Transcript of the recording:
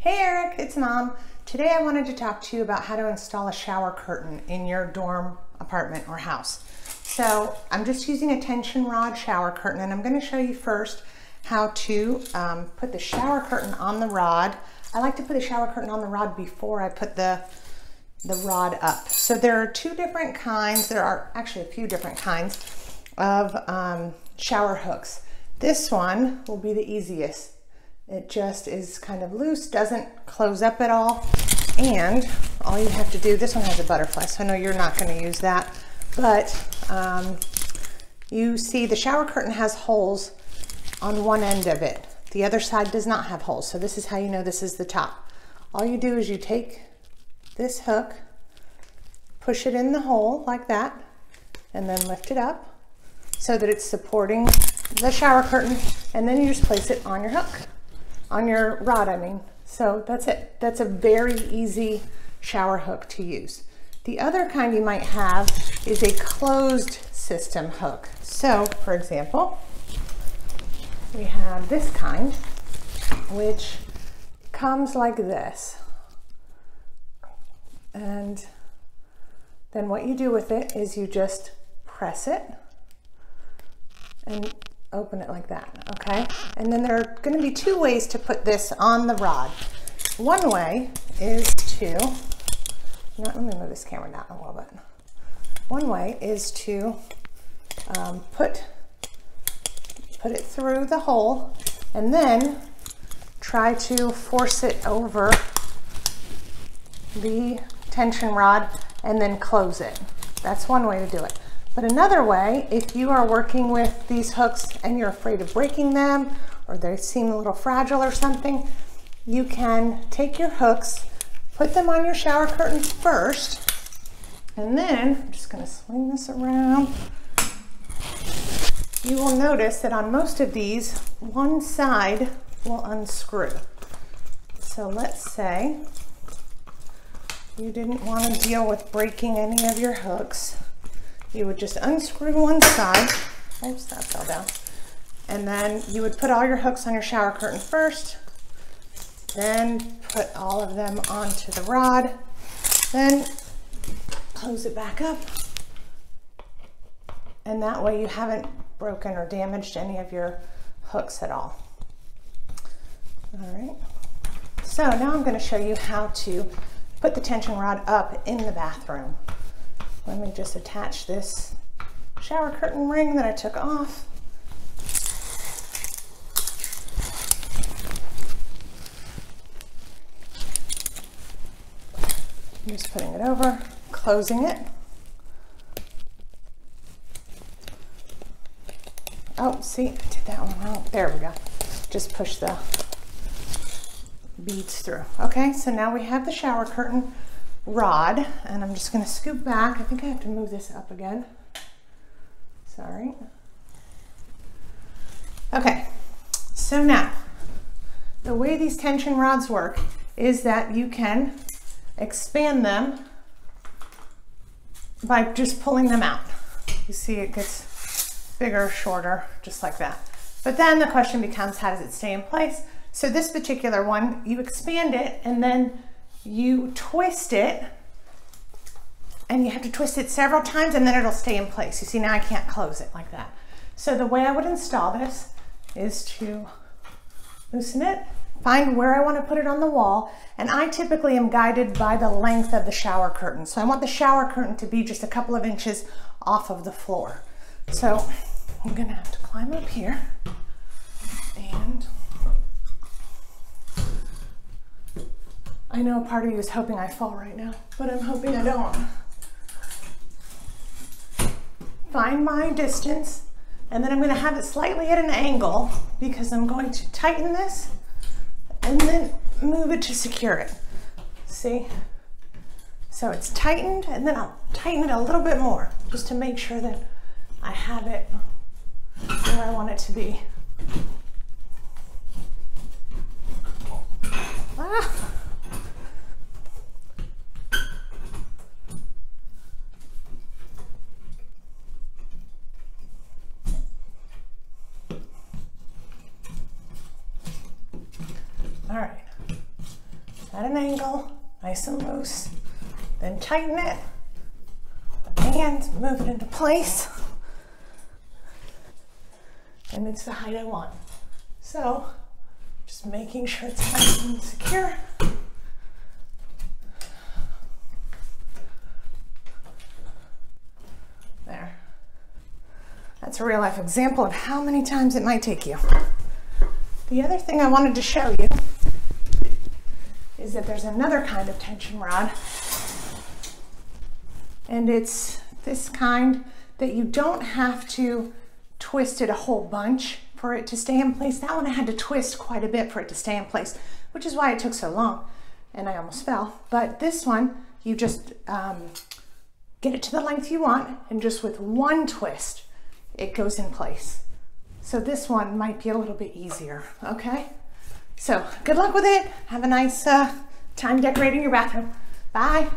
Hey Eric, it's mom. Today I wanted to talk to you about how to install a shower curtain in your dorm, apartment, or house. So I'm just using a tension rod shower curtain and I'm gonna show you first how to um, put the shower curtain on the rod. I like to put the shower curtain on the rod before I put the, the rod up. So there are two different kinds, there are actually a few different kinds of um, shower hooks. This one will be the easiest. It just is kind of loose, doesn't close up at all. And all you have to do, this one has a butterfly, so I know you're not gonna use that, but um, you see the shower curtain has holes on one end of it. The other side does not have holes, so this is how you know this is the top. All you do is you take this hook, push it in the hole like that, and then lift it up so that it's supporting the shower curtain, and then you just place it on your hook on your rod, I mean. So that's it. That's a very easy shower hook to use. The other kind you might have is a closed system hook. So for example, we have this kind, which comes like this. And then what you do with it is you just press it and open it like that, okay? And then there are gonna be two ways to put this on the rod. One way is to, not, let me move this camera down a little bit. One way is to um, put, put it through the hole and then try to force it over the tension rod and then close it. That's one way to do it. But another way, if you are working with these hooks and you're afraid of breaking them or they seem a little fragile or something, you can take your hooks, put them on your shower curtain first, and then, I'm just gonna swing this around. You will notice that on most of these, one side will unscrew. So let's say you didn't wanna deal with breaking any of your hooks you would just unscrew one side. Oops, that fell down. And then you would put all your hooks on your shower curtain first, then put all of them onto the rod, then close it back up. And that way you haven't broken or damaged any of your hooks at all. All right. So now I'm going to show you how to put the tension rod up in the bathroom. Let me just attach this shower curtain ring that I took off. I'm just putting it over, closing it. Oh, see, I did that one wrong. There we go. Just push the beads through. Okay, so now we have the shower curtain rod and I'm just going to scoop back. I think I have to move this up again. Sorry. Okay, so now the way these tension rods work is that you can expand them by just pulling them out. You see it gets bigger, shorter, just like that. But then the question becomes, how does it stay in place? So this particular one, you expand it and then you twist it and you have to twist it several times and then it'll stay in place. You see, now I can't close it like that. So the way I would install this is to loosen it, find where I want to put it on the wall, and I typically am guided by the length of the shower curtain. So I want the shower curtain to be just a couple of inches off of the floor. So I'm gonna have to climb up here and I know part of you is hoping I fall right now, but I'm hoping I don't. Find my distance, and then I'm gonna have it slightly at an angle because I'm going to tighten this and then move it to secure it. See? So it's tightened, and then I'll tighten it a little bit more just to make sure that I have it where I want it to be. All right. At an angle, nice and loose. Then tighten it, and move it into place. And it's the height I want. So, just making sure it's nice and secure. There. That's a real life example of how many times it might take you. The other thing I wanted to show you is that there's another kind of tension rod and it's this kind that you don't have to twist it a whole bunch for it to stay in place. That one I had to twist quite a bit for it to stay in place, which is why it took so long and I almost fell. But this one, you just um, get it to the length you want and just with one twist, it goes in place. So this one might be a little bit easier, okay? So good luck with it. Have a nice uh, time decorating your bathroom. Bye.